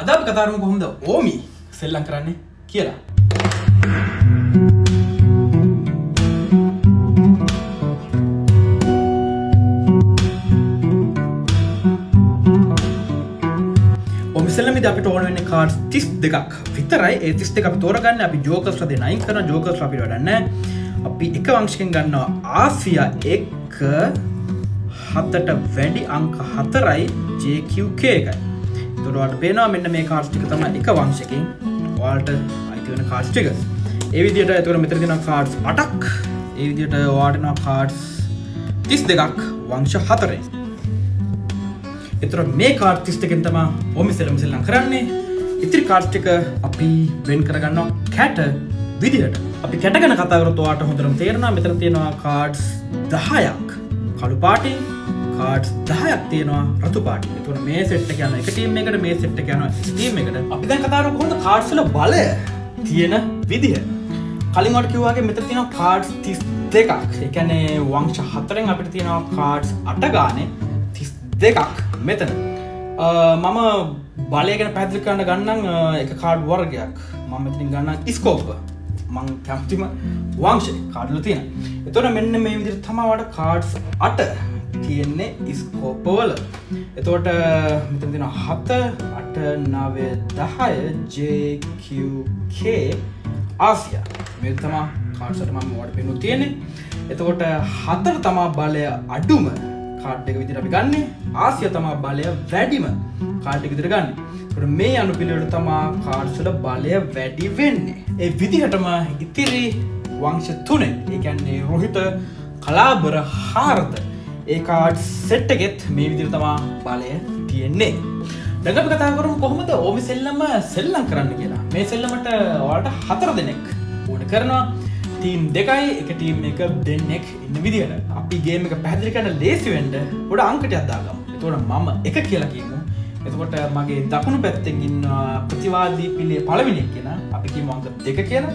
අද අපි කතාරම කොහොමද ඕමි සෙල්ලං කරන්නේ කියලා. ඔමිසල්ලමි අපිට ඕන වෙන්න කාඩ් තිස් දෙකක් විතරයි ඒ තිස් දෙක අපි තෝරගන්න අපි ජෝකස්ලද නයින් කරන ජෝකස් අපි වැඩන්න අපි එක වංශකෙන් ගන්නවා ආසිය එක් හත්තට වැඩි අංක හතරයි ජකක එකයි. තුරට පේනවා. මෙන්න මේ කාර්ෂ්ටික තම එක වංශකින් වාල්ට අයිතිවන කාස්ටික ඒවිදිට ඇතුර මෙතර දෙෙන කාඩ්ස් අටක්. ඒවිදිට වාටනවා කාඩ්ස් තිස් දෙකක් වංශ හතරයි එතුර මේ කාර්තිස්ටකෙන් තම ඔමි සෙලමසෙල්ලම් කරන්නේ. ඉතිරි කාර්ෂ්ටික අපි වෙන් කරගන්නවා කැට විදිහට. අපි කැටගෙන කතාකරතුවාට හොඳරම් තේරෙන මෙතර තියෙනවා කාඩ්ස් දහයක්. කළු පාටි කාඩ් දහයක් තියෙනවා රතු පාටි තුන මේ සෙට්ට යන එක ටීම් එකට මේ සෙට්ට යන ටීම් එකට අපි දැන් කතාර කොහොඳ කාඩ්සල බලය තියෙන විදිහ කලින්ට කිව්වාගේ මෙත තියෙන කාඩ්ස් තිස් දෙකක් එකනේ වංශ හතරෙන් අපිට තියෙනවා කාඩ්ස් අට ගානේ තිස් දෙකක් මෙතන මම බලයගෙන පැදිලි කරන්න ගන්නන් එක කාඩ් වර්ගයක්. මම මෙතිනින් ගන්න ඉස්කෝප මං කැමතිම වංශය කාඩලු තියෙන. එතොට මෙන්න මේ විදිර තමාවට කාඩ්ස් අට තියෙන්නේ ඉස්කෝපවල එතෝට මෙතන තින හත අට නවය දහය ජකK ආසිය. මෙ තමා කාඩ්සට මම වට පෙනු තියෙනෙ එතකොට හතර තමා බලය අඩුම කාඩ් එක විදිර අපි ගන්නේ. ආසිය තමා බලය වැඩිම කාඩ් එක විදිර ගන්න. ට මේ අනු පිළිවට තමා කාඩ්සල බලය වැඩි වෙන්නේ. ඒ විදිහටම ඉතිරි වංශ තුනෙන්. ඒකැන්නේ රොහිත කලාබර හාරත. ඒ කාඩ් සෙට්ටගෙත් මේ විදිර තමා බලය තියෙන්නේ. ඩඟට කතාකරම කොහොමද ඕමි සෙල්ලම සෙල්ලම් කරන්න කියලා? මේ සෙල්ලමට වාට හතර දෙනෙක් ඕන කරනවා. ටීම් දෙකයි එක ටීම් එක දෙන්නෙක් ඉන්න විදිට අපිගේම එක පැදිලිකට ලේසිවෙන්ඩ ගොඩ අංකට අදාගම් එතවට මම එක කියලා කියමු. එතකොට මගේ දකුණු පැත්තෙන් ඉන්න ප්‍රතිවාදී පිළේ පලවිනික් කියෙන අපි කියම අංක දෙක කියලා.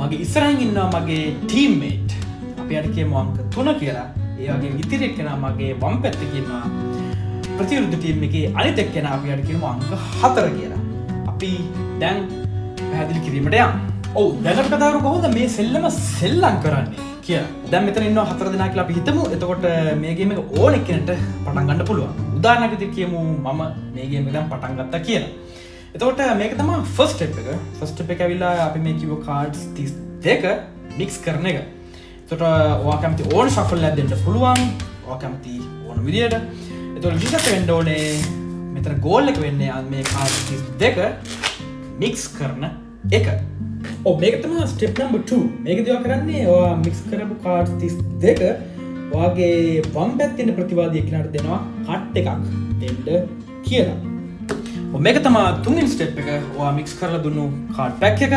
මගේ ඉස්සරහින් ඉන්නවා මගේ ටීම්මේට් අපි අට කියම අංක තුන කියලා. ඒගේ ඉතිරෙක් කෙන මගේ වම් පැත්තකින්වා ප්‍රතිවරුද්ධ ටීම් එක අනිතෙක් කෙන අපි අට කියම අංක හතර කියලා. අපි දැන් පැදිලි කිරීමට යම්. ඔව දැනට කතාරු කොහොද මේ සෙල්ලම සෙල්ලං කරන්නේ කිය දැම් මෙතන ඉන්න හතර දෙනා කියලා පිහිතමු එතකොට මේගේම ඕනෙක් කෙනට පටන් ගන්න පුළුවන්. උදානකති කියමු මම මේගේම දැම් පටන් ගත්තා කියලා. එතකොට මේක තම ෆස්ට එක. ෆස්ට එක ඇවිල්ලා අපි මේ කිව කාඩ්ස් තිස් දෙක මික්ස් කරන එක. තොට වාකමති ඕන ශෆල් ඇදෙන්ට පුළුවන්. ඕකැමති ඕන විදියට. එතුට විසත වෙන්ඩ ඕනේ. මෙතන ගෝල් එක වෙන්නේ මේ කාඩ් දෙක මික්ස් කරන එක. ඕ මේකතම ස්ටෙප් නම්බ මේක දව කරන්නේ ඕ මික්ස් කරපු කාඩ් තිස් දෙක. වගේ වම් පැත්තින ප්‍රතිවාදය කනට දෙනවා කට් එකක් දෙන්ඩ කියලා. මේක තමා තුන්ින් ස්ටෙප් එක. වා මික්ස් කරලා දුන්නු කාඩ් පැක් එක.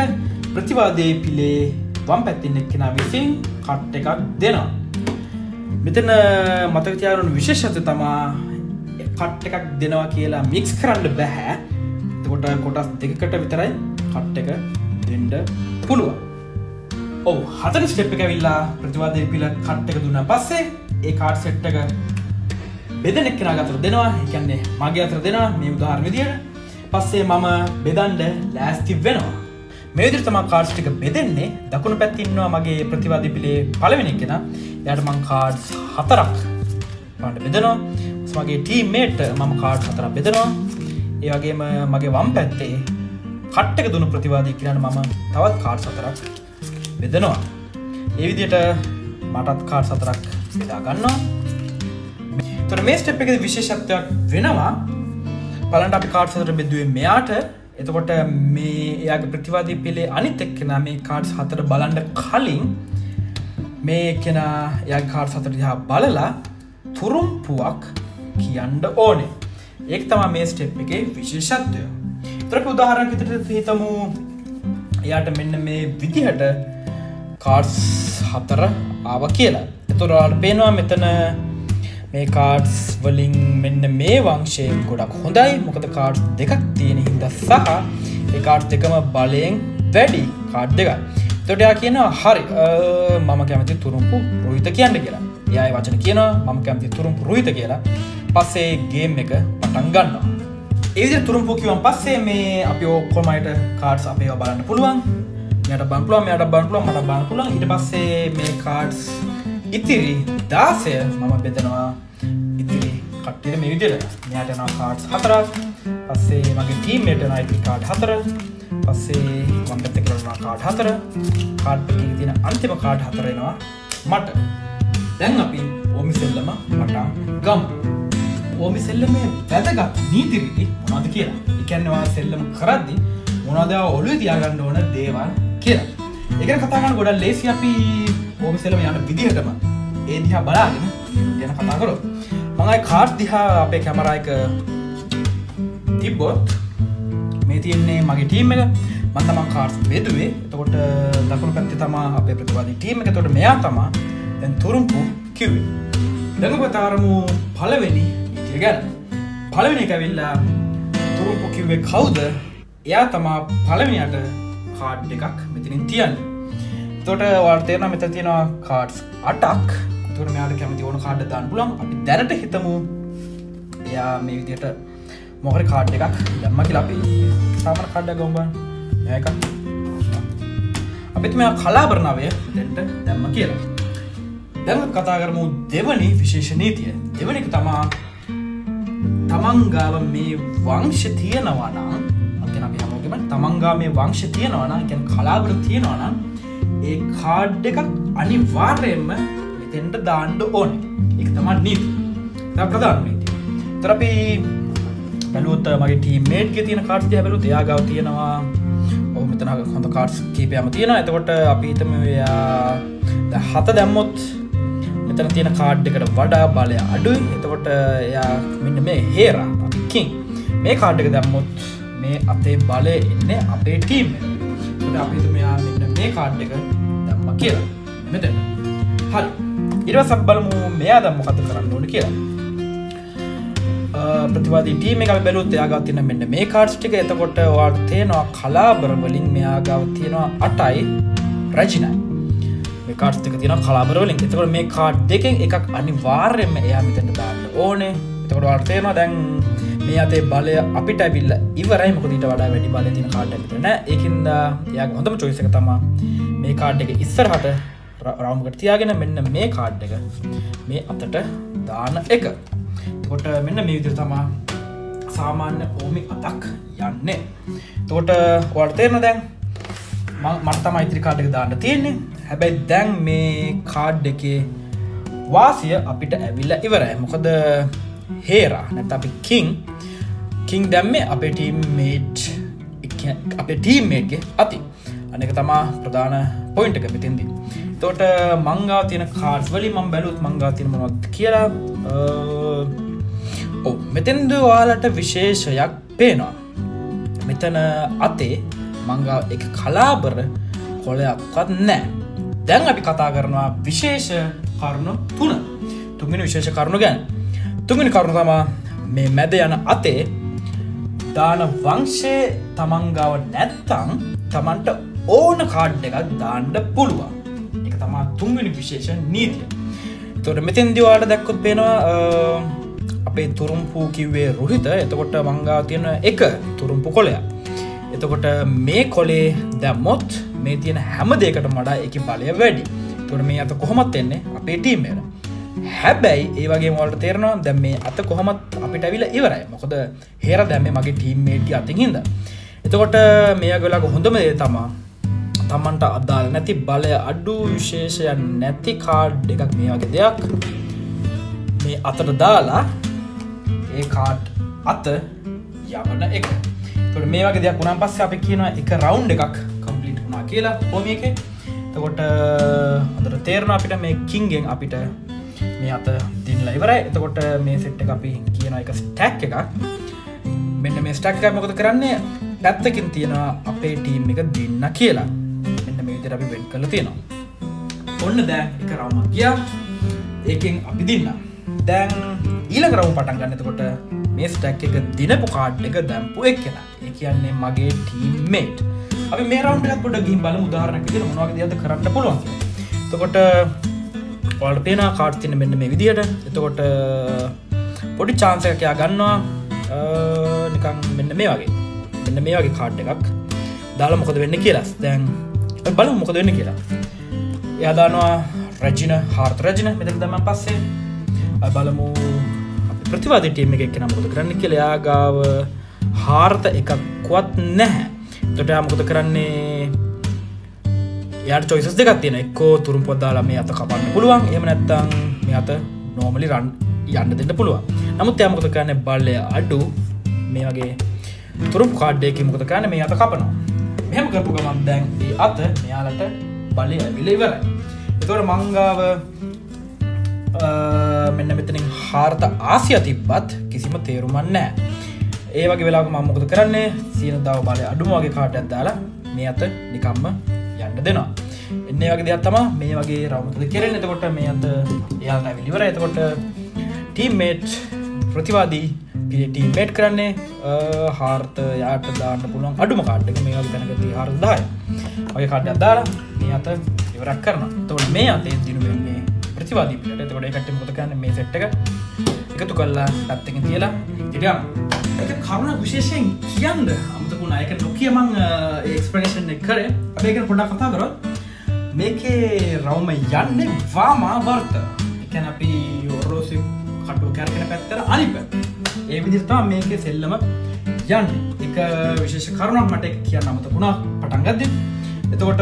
ප්‍රතිවාදය පිලේ වම් පැත්තින්න එක්කෙන විසින් කට් එකක් දෙනවා. මෙතන මතකතියාරුන් විශේෂත තමා කට් එකක් දෙනවා කියලා මික්ස් කරන්න බැහැ කොට කොටස් දෙකට විතරයි කට් එක දෙන්ඩ පුළුව ඔව හතන ස්ටෙප් එක විල්ලා ප්‍රතිවාදය පිල කට් එක දුන්න පස්සේ ඒ කාඩ් සෙට්ට එක බෙදනෙක් කෙන අතර දෙනවා. එකන්නේ මගේ අතර දෙෙන මේ උදාහරණ විදියට. පස්සේ මම බෙදන්ඩ ලෑස්ති වෙනවා. මේදිර තම කාඩ්ස්ටික බෙදෙන්නේ දකුණු පැත්තින්නවා මගේ ප්‍රතිවාදී පිළේ පලවෙෙනෙක් කෙන යට මං කාඩ්ස් හතරක් පට බෙදනවා. මගේ ටීමේට මම කාඩ් හතර බෙදනවා. ඒවගේම මගේ වම් පැත්තේ කට්ටක දුණු ප්‍රතිවාදී කියරන්න මම තවත් කාඩ් සතරක් බෙදනවා. ඒවිදියට මටත් කාඩ් සතරක් බෙදා ගන්නවා. තොර මේ ස්ටප් එක විශේෂත්වයක් වෙනවා. පලන්ට අපි කාඩ් සතර බෙදුවේ මෙයාට. එතකොට මේ එයාගේ ප්‍රතිවාදී පිළේ අනිත් එක්කෙන මේ කාඩ්ස් හතර බලන්ඩ කලින් මේ කෙන ය කාඩ් සතර දිහා බලලා තුරුම්පුවක් කියන්ඩ ඕනේ. ඒක තමා මේ ස්ටෙප් එක විශේෂත්වය. ත්‍රක උදාහරණ විතට හිතමු. එයාට මෙන්න මේ විදිහට කාඩ්ස් හතර ආව කියලා. එතුරට පේනවා මෙතන මේ කාඩ්ස් වලින් මෙන්න මේ වංශය ගොඩක් හොඳයි. මොකද කාඩ් දෙකක් තියෙන හින්ද සහ ඒකාඩ් දෙකම බලයෙන් වැඩි කාඩ් දෙක තොටයා කියන හරි මම කැමති තුරුම්පු රහිත කියන්න කියලා. යයි වචන කියන මම කැමති තුරුම්පු රහිත කියලා. පස්සේ ගේම් එක පටන් ගන්නවා. ඒවිදි තුරම්පුකිවන් පස්සේ මේ අපි ඔක්කොමයිට කාඩ්ස් අපේ බලන්න පුළුවන්. යට බන්පුලුව යට බන්පුලුව මට බන් පුලන් ඉට පස්සේ මේ කාඩ්ස් ඉතිරි දාසය මම බෙදනවා. ඉතිරි කට්ටිය මේ විදිර මෙයටන කාඩ්ස් හතරක්. පස්සේ මගේ ටීම්මට නයිති කාඩ් හතර. පස්සේ මම්පත කරනවා කාඩ් හතර. කාඩ් තින අන්තිම කාඩ් හතරෙනවා මට. දැන් අපි ඕමිසෙල්ලම මටා ගම්. ඕමි සෙල්ලම වැදගත් නීතිරිති මොනද කියලා? එකන්නවා සෙල්ලම කරද්දි මොනද ඔලු තියාගන්න ඕන දේවල් කියලා. එක කතාගන්න ගොඩ ලේසි අපි ඕමි සෙල්ලම යන විදිහටම ඒ දිහා බලාගෙන ගැන කතා කරො මඟයි කාට් දිහා අපේ කැමරයික තිබ්බොත් මේ තියෙන්නේ මගේ ටීම් එක. මතම කාර්ස් බෙදුවේ. එතකොට දකුණු පැත්ති තමා අපේ ප්‍රතිවාදී ටීම එක. තොට මෙයා තමා දැන් තුරුම්පු කිව්වේ. දැඟ පතාරමු පලවෙනි ඉතිය ගැන. පලවෙනි එකැවිල්ලා තුරුම්පු කිව්වේ කවුද? එයා තමා පලවෙනියට කාඩ් එකක් මෙතිනින් තියන්න. තොට වර්තයන මෙත තියෙනවා කාඩ්ස් අටක්. තුර මෙයාට කැමති ඕන කාඩ දාන්න පුලන් අපි දැනට හිතමු. එයා මේ විදියට මොහර කාඩ් එකක් දැම්මකි අපි සාමන කඩ්ඩ ගොම්බන් ඒක අපිත් මෙයා කලාබරණාවය දැන්ට දැම්ම කියලා. දැම කතා කරමු දෙවනි විශේෂ නීතිය දෙවනික තමා තමන්ගාව මේ වංශ තියෙනවානම් තමන්ගා මේ වංශ තියෙනවන ගැන කලාබර තියෙනවනම් ඒ කාඩ් එකක් අනිවාර්යයෙන්ම මෙතෙන්ට දාණ්ඩ ඕන. එක තමන් නීති. ප්‍රධාන නීති. තරපි බැලුත් මගේ ටීමේට්ග තියෙන කාර්්ය බැලු එයා ගව තියෙනවා. ඔහු මෙතන හොඳ කාර්ස් කීපයම තියෙන එතකොට අපිතම හත දැම්මොත් මෙතන තියෙන කාඩ් එකට වඩා බලය අඩුයි. එතකොට එයා මෙන්න මේ හේරා අපිකින් මේ කාඩ් එක දැම්මොත් මේ අපේ බලය එන්නේ අපේ ටීම් අපිතු මෙයා මෙන්න මේ කාඩ් එක දම්ම කියලා. මෙත හල් ඉරව සක් බලමු මෙයා දම්ම කත කරන්න ඕන කියලා. ප්‍රතිවාදී ටීම එක බැලුත් එයාගත් තින මෙන්න මේ කාඩ්ස් ටික එතකොට වාට තේනවා කලාබරවලින් මෙයාගාව තියෙනවා අටයි රජිනයි. මේ කාර්ස්තික තින කලාබරවලින් එතකට මේ කාඩ් දෙකෙන් එකක් අනිවාර්යම එයා මිතට දාන්න ඕනේ. එතකොට වාර්තයනවා දැන් මේ අතේ බලය අපිට ඇවිල්ල ඉවරයි. මොකදීට වඩා වැඩි බල තින කාඩ න. ඒකින්ද යා හොඳම චොයිසක තමා මේ කාඩ් එක ඉස්සරහට රවම්කට තියාගෙන මෙන්න මේ කාඩ් එක මේ අතට දාන එක. තොට මෙන්න මේ විදිර තමා සාමාන්‍ය ඕමි අතක් යන්නේ. තෝට වර්තයන දැන්? මත්තම ඉත්‍රිකාඩක දාන්න තියෙන්නේ. හැබැයි දැන් මේ කාඩ් එකේ වාසිය අපිට ඇවිල්ල ඉවරයි. මොකද හේරා නැත අපි කින් කින් දැම්මේ අපේ ටීම්මේට් අපේ ටීම්මේට්ගේ අති අනෙක තමා ප්‍රධාන පොයින්ට එක පිතින්දී තෝට මංගා තියන කාඩ් වලි මං බැලුත් මංගා තින මොනොත් කියලා? ඕ මෙතෙන්ද වාලට විශේෂයක් පේනවා. මෙතන අතේ මංගා එක කලාබර කොලයක්වත් නෑ. දැන් අපි කතා කරනවා විශේෂ කරුණු තුන. තුන්ගෙන විශේෂ කරුණු ගැන. තුන්ගනි කරුණු තමා මේ මැද යන අතේ දාන වංශය තමන්ගාව නැත්තං තමන්ට ඕන කාඩ් එකක් දාණ්ඩ පුළුවන්. එක තමා තුන්ගනි විශේෂ නීතිය. තොට මෙතෙන් දිවාට දැක්කොත් පේනවා අපේ තුරුම්පු කිව්වේ රුහිත. එතකොට මංගා තියෙන එක තුරුම්පු කොලයක් එතකොට මේ කොලේ දැම්මොත් මේ තියෙන හැම දෙකට මඩා එක බලය වැඩි. තොට මේ අත කොහොමත් එන්නේ අපේ ටීමයට හැබැයි ඒවගේ මොලට තේරනවා දැම් මේ අත කොහොමත් අපිට ඇවිල ඉවරයි. මොකද හේර දැම්ම මගේ ටීම්මේටි අතින් හිද එතකොට මේගොලක හොඳම දේ තමා තමන්ට අදාල් නැති බලය අඩු විශේෂයන් නැති කාඩ් එකක් මේ වගේ දෙයක් මේ අතට දාලා ඒ කාඩ් අත යවන එක. තොට මේ වගේ දෙයක් වුණම් පස්ස අපි කියන එක රවුන්් එකක් කම්පලිට් වුණා කියලා. හොම එක? තකොට හොඳට තේරණ අපිට මේ කින්ගෙන් අපිට මේ අත දිනල ඉවරයි. එතකොට මේ සෙට්ට අපි කියන එක ස්ටැක් එකක්. මෙන්න මේ ස්ටක් එක මොකද කරන්නේ? පැත්තකින් තියෙනවා අපේ ටීම් එක දෙන්න කියලා. මෙන්න මේ විදිහට අපි වෙන් කරලා තියෙනවා. ඔන්න දැන් එක රවුම ගියා. ඒකෙන් අපි දින්න දැන් ඊළඟ රවුම් පටන් ගන්න එතකොට මේ ස්ටැක් එක දිනපු කාඩ් එක දැම්පු එක් කෙන ඒ කියන්නේ මගේ ටීම්මේට් අපි මේ රවුන්ඩ එකක් පොඩ ගිහින් බලමු උදාහරණයක් විදිහට මොනවද දෙයක්ද කරන්න පුළුවන් එතකොට ඔලට පේන කාර්තින මෙන්න මේ විදිහට. එතකොට පොඩි චාන්සකයා ගන්නවා. නිකං මෙන්න මේ වගේ. මෙන්න මේ වගේ කාඩ් එකක්. දාලා මොකද වෙන්න කියලස් දැන් බල මොකද වෙන්න කියලා. එයාදානවා රජින හාර්ත රජන. මෙතක දම පස්සේ. බලමු ප්‍රතිවාද ටීම එක එක්න මොකද කරන්න කියලයා ගාව හාර්ත එකක්වත් නැහැ. තොට මොකද කරන්නේ? යට චොයිසස් දෙකක් තියෙන එක්කෝ තුරුම් පොද්දාලා මේ අත කපන්න පුළුවන්. එම නැත්තං මේ අත නෝමලි රන් යන්න දෙන්න පුළුවන්. නමුත් යමකොත කරන්න? බල්ලය අඩු. මේ වගේ තුරුම් කාඩ්ඩයක මොකද කරන්න? මේ අත කපනවා. මෙහම කරපු ගමන් දැන් අත මෙයාලට බලය ඇවිල ඉවරයි. එතවට මංගාව මෙන්න මෙතනින් හාර්ත ආසිය තිබ්බත් කිසිම තේරුමන් නෑ ඒ වගේ වෙලාක මංමොකද කරන්නේ? සීන දව බලය අඩුම වගේ කාටයක් දාලා මේ අත නිකම්ම යන්න දෙනවා. එන්නේ වගේ දෙයක් තම මේ වගේ රවමතද කෙරෙන එතකොට මේ අත එයාට විලිවර එතකොට ටීම්මේට් ප්‍රතිවාදී පිටීමේට් කරන්නේ හාර්ත යාට දාන්න පුළුවන් අඩුම කාඩ්ක මේ වගේ තැනකති හරදාය වගේ කාඩ්ඩ අදාලා මේ අත ඉවරක් කරන තොට මේ අතේ දිනුවෙන්නේ ප්‍රතිවාදී පිට තොට එකට මොත කරන්න? මේ සෙට්ක එකතු කල්ලා පැත්තකින් තියලා ඉඩම් කරුණ විශේෂයෙන් කියන්න අමතකුණ අයක නොකියමං ඒක්ස්ප්‍රේෂන් එක කරේ. අපේක පොඩක් කතා කරොත්. මේකේ රවම යන්නේ වාමා වර්ත එකැන අපි ඔරෝසි කටු කැරකෙන පැත්තර අනිප ඒ විදිර්තා මේක සෙල්ලම යන්න. එක විශේෂ කරුණක් මට කියන්න අමත වුණා. පටන්ගදදි එතකොට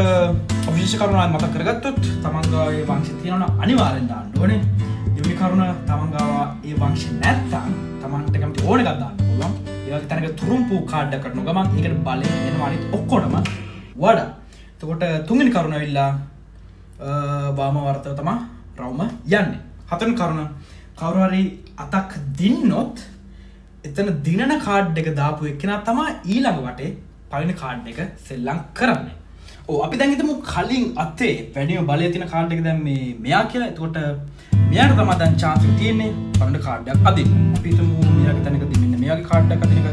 අවිශේෂ කරුණා මත කරගත්තොත් තමන්ගාවේ වංශ තියෙනන අනිවාරෙන්ට අන්ඩුවනේ දෙවනි කරුණ තමන්ගාවා ඒ වංශ නැත්තා තමන්ටකමට ඕන ගත්දාන්න පුළුවන්. ඒ තැනක තුරුම්පු කාඩ්ඩ කරනු ගමන් එකට බලය එනවානි ඔක්කොටම වඩා. තකොට තුන්ගනි කරුණවිල්ලා බාම වර්තව තමා රවම යන්නේ. හතන කරුණ කවුරහරි අතක් දින්නොත් එතන දිනන කාඩ් එක දාපු එක්කෙන තමා ඊළඟ වටේ පලින කාඩ් එක සෙල්ලං කරන්නේ. ඕ අපි දැඟතම කලින් අත්තේ වැඩිම බලය තින කාඩ් එක දැම් මේ මෙයා කියලා. එතකොට මෙයාට තම දැන් චාන්ස තියන්නේ පරට කාඩ්ඩක් අද අපිතම මෙයාගේ තැනක දින්න මෙයාගේ කාඩ්ඩක් අතිනක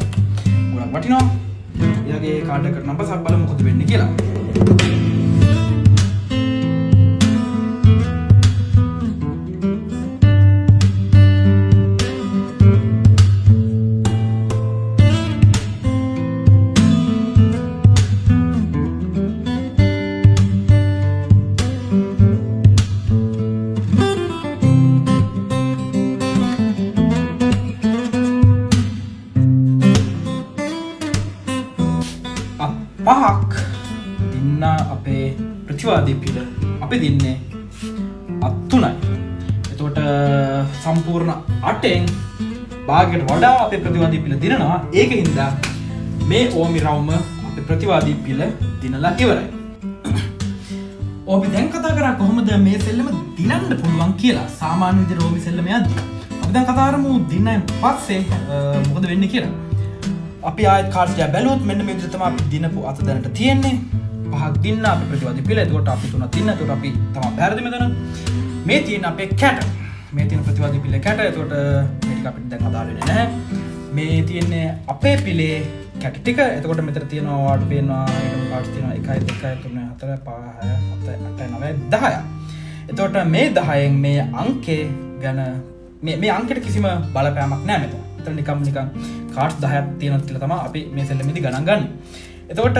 ගොඩක් වටිනවා. එයාගේ කාඩ්ඩකට නම්ප සක් බල මොකොද වෙන්න කියලා. සම්පූර්ණ අටෙන් බාගට වඩා අප ප්‍රතිවාදී පිළ දිනවා ඒක හින්දා මේ ඕමි රවම අප ප්‍රතිවාදී පිළ දිනලා ඉවරයි. ඔබ දැන් කතා කර කොහොමද මේ සෙල්ලම දිනන්න පුළුවන් කියලා? සාමාන්‍ය විදි රෝමි සෙල්ලම අද අපි දැන් කතාරමු දින්නයින් පස්සේ මොකද වෙන්න කියලා. අපි ආය කාර්ය බැලුත් මෙන්න මිදතම අපි දිනපු අත දැනට තියෙන්නේ. පහක් දින්න අප ප්‍රතිවාද පිළ. ගොට අපි තුන තින්න. තුර අපි තම පැරදි මෙතන මේ තියන අපේ කැට. මේ තින ප්‍රතිවාද පිළ කැට. තොට මේක අපිට දැන් අදාලෙන නැහැ. මේ තියෙන්නේ අපේ පිළේ කැටික එතකොට මෙතර තියෙනවාට පේනවා පාට් තින එකයි දෙකයි තුන හතර පාහය හත අට නවය දහය එතකොට මේ දහයෙන් මේ අංකේ ගැන මේ අංකට කිසිම බලපෑමක් නෑ මෙත එතර නිකම් නිකම් කාට් දහයක් තියෙනත් කියල තම අපි මේ සෙල්ලමිදි ගණන්ගන්න එතකොට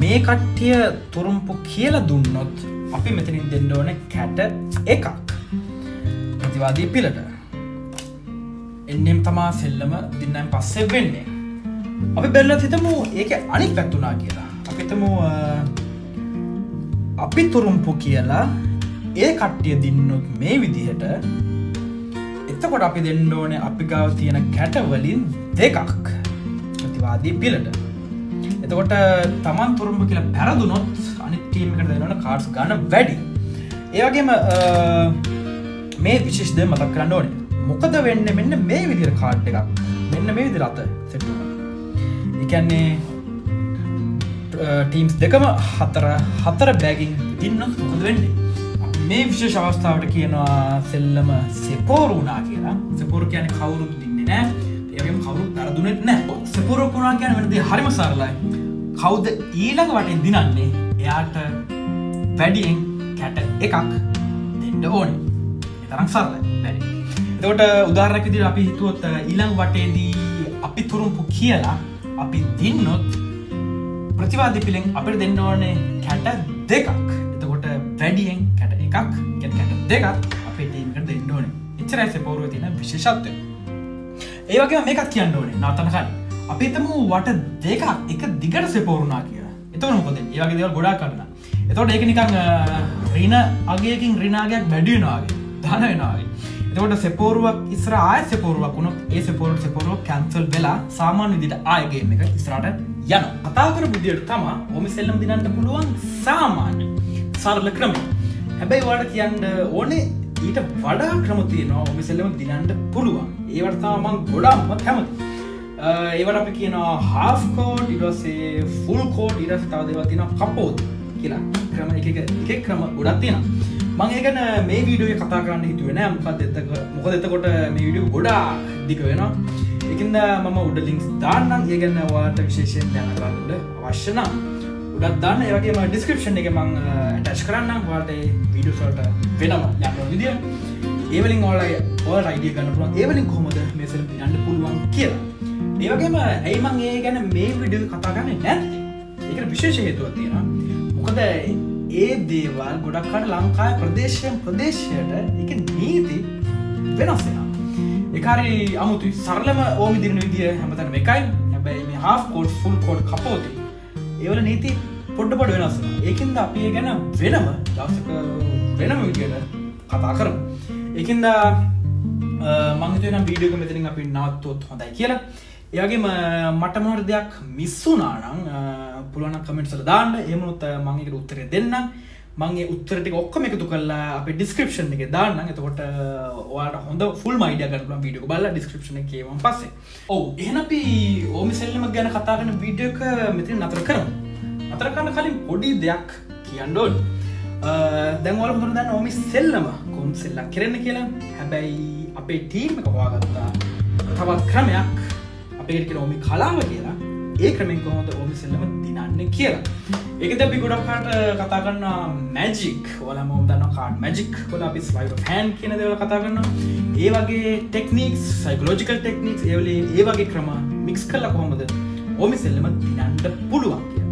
මේ කට්ටිය තුරුම්පු කියල දුන්නොත් අපි මෙතනින් දෙන්න ඕන කැට එකක්. ප්‍රතිවාදී පිලට එන්නම් තමා සෙල්ලම දින්නම් පස්සේ වෙන්නේ. අපි බැල්ල හිතමු ඒක අනික් පැත්තුනා කියලා. අපිතම අපි තුරුම්පු කියලා ඒ කට්ටිය දින්නොත් මේ විදිහට එතකොට අපි දෙන්න ඕනේ අපි ගාව තියෙන කැටවලින් දෙකක් ප්‍රතිවාදී පිලට එතකොට තමන් තුරුම්ඹ කියලා පැරදුනොත් අනිටීමකට දෙනවන කාර්ස් ගන්න වැඩි. ඒවගේම මේ විශිෂ්ද මතක් කරන්න ඕනේ. මොකද වෙන්න මෙන්න මේ විදිර කාඩ් එකක්. මෙන්න මේ විදි රත සෙට්ටුව එකන්නේ ටීම්ස් දෙකම හතර හතර බැගින් ඉන්න මොකද වෙන්නේ? මේ විශේෂ අවස්ථාවට කියනවා සෙල්ලම සෙපෝරුණා කියලා. සෙපෝරු කියන කවුරුත් දින්නේ නෑ ඒගම කවුරු පැරදුනෙත් නෑ සෙපුරකුණා කියන වෙනද හරිම සරලයි. කවුද ඊළඟ වටෙන් දිනන්නේ? එයාට වැඩියෙන් කැට එකක් දෙන්න ඕනේ. තරම් සරල වැඩි. එතකොට උදාරක විදිර අපි හිතුවොත් ඊළඟ වටේදී අපි තුරුම්පු කියලා අපි දින්නොත් ප්‍රතිවාධ පිළෙන් අපට දෙන්න ඕනේ කැට දෙකක්. එතකොට වැඩියෙන් කැට එකක් කැට කැට දෙකක් අපේ ටීමට දෙන්න ඕන. එච්චරයි සෙපෝරුව තින විශේෂත්වය. ඒවගේ මේකත් කියන්න ඕනේ. නතනකල් අපි තම වට දෙක එක දිගට සෙපෝරුණා කිය එතවන මොකද? ඒවගේ දෙවල් ගොඩා කරන්න එතවට ඒක නිකං රීන අගේකින් රිනාගයක් වැඩියනවාගේ ධන වෙනවාගේ එතකොට සෙපෝරුවක් ඉස්ර ආය සෙපෝරුවක් වුණු ඒ සෙපෝරුව සෙපෝරුව කැන්සල් වෙලා සාමාන්‍ය විදිට ආයගේ එක ඉස්රට යන කතාකර බුදියට තම ඔමි සෙල්ලම් දිනන්න පුළුවන් සාමාන්‍ය සරල ක්‍රම හැබැයි වාට කියන්න ඕනේ ඊට වඩා ක්‍රමතිය නො ඔමි සෙල්ලම දිනන්ට පුළුවන්. ඒවර්තාමං ගොඩාම කැමති. ඒවට අපි කියන හාකෝඩ් ඉරසේ ෆුල් කෝඩ් ඉරස තව දෙව තින කපෝත් කියලා. ක්‍රම එක ක්‍රම ගොඩත් තියෙන මං ඒකන මේ වීඩියෝ කතා කරන්න හිතුවෙන මොකක් දෙත්තක මොක දෙතකොට මේ විඩියෝ ගොඩා දික වෙනවා. එකන්ද මම උඩ ලිින්ක්ස් දාන්නම්. ඒගන්න වාට විශේෂයෙන් දැනගන්නට අවශ්‍යනම් උඩත් දාන්න. ඒවගේම ඩිස්ක්‍රපෂන් එක මං ටච් කරන්නම්. වාට වීඩියෝසල්ට වෙනම යන්න විදිිය. ඒවලින් ඕලයි ඕ රයිඩිය ගන්න පුළුවන්. ඒවලින් කොහොමද මේසර යන්න පුළුවන් කියලා. ඒවගේම ඇයිමං ඒ ගැන මේ විඩිය කතා ගන්න නැත්තේ? ඒක විශේෂ හේතුව තියෙන මොකද ඒ දේවල් ගොඩක්කට ලංකාය ප්‍රදේශයෙන් ප්‍රදේශයට එක නීති වෙනස්සෙන එකරි අමුතු සරලම ඕමි දිරන විදිිය හැමතන එකයි. හැබැයි මේ හා කෝඩ් ෆුල් කෝඩ් කපෝති. ඒවල නීති පොඩ්ඩ පොඩ වෙනස් ඒකින්ද අපි ගැන වෙනම දක්ක වෙනම විදියට කතා කරම. ඒකින්ද මංගතයන වීඩියක මෙතරින් අපි නවත්තොත් හොඳයි කියලා. ඒගේම මට මොර දෙයක් මිස්සුනානං පුළුවන් කමෙන්ට්සල දාන්න. එමනුත් මංගේකට උත්තරය දෙන්න මගේ උත්තරට ඔක්කම එකතු කල්ලා අප ඩිස්ක්‍රපෂන් එක දාන්න එතකොට වාට හොඳ ෆුල් මයිඩ ගන්න වීඩියෝ බල ඩිස්ක්‍රපෂන කියවම් පස්සේ. ඕ එහනපි ඕමි සෙල්ලම ගැන කතාගෙන වීඩියෝක මෙතින් නතර කරම. අතරකන්න කලින් පොඩි දෙයක් කියන්නඩෝන් දැන්වල හොඳ දන්න ඕමි සෙල්ලම කොම් සෙල්ලක් කරන්න කියලා. හැබැයි අපේ ටීම් එක හවාගත්තා තවත් ක්‍රමයක්. අපේට ඕමි කලාව කියලා. ඒ ක්‍රමෙන් කොහොද ඕමි සෙල්ලම දිනන්න කියලා. ඒක අපි ගොඩක්කාට කතාගන්න මැජික් ොල මොම් දන්න කාඩ මැජික් කොල අපි ස්ලයිව හැන් කියන දෙවල කතා කරන්න ඒ වගේ ටෙක්නික්ස් සයිකලෝජිකල් ටෙක්නික්ස් ඒවලේ ඒ වගේ ක්‍රම මික්ස් කල්ල කොහොමද ඕමි සෙල්ලම දිනන්ට පුළුවන් කිය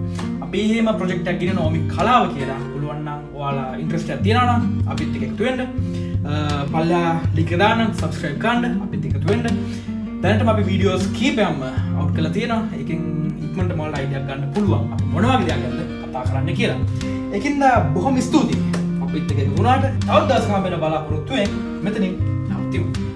අපේම ප්‍රජෙක්ටක් ගෙන නෝමි කලාව කියලා. පුළුවන්නම් වාලා ඉන්ට්‍රස්ට තියෙනනම් අපිත් එකෙක්තුවෙන්ට පල්ලා ලිකදාන සබස්ක්‍රයිබ් කාන්ඩ අපිත් එකතුවෙන්ට දැනට අපි වීඩියෝස් කීපයම්ම අවට් කළ තියෙන එකින් ඉක්මට මොල් අයිඩයක් ගන්න පුළුවන්. මොනවාගේ දෙයක්ගන්න කතා කරන්න කියලා. එකින්ද බොහොම ස්තුතියි. අපිත් එක ගුණාට තවත් දස්කාමෙන බලාපොරොත්තුවෙන් මෙතනින් නවතිවු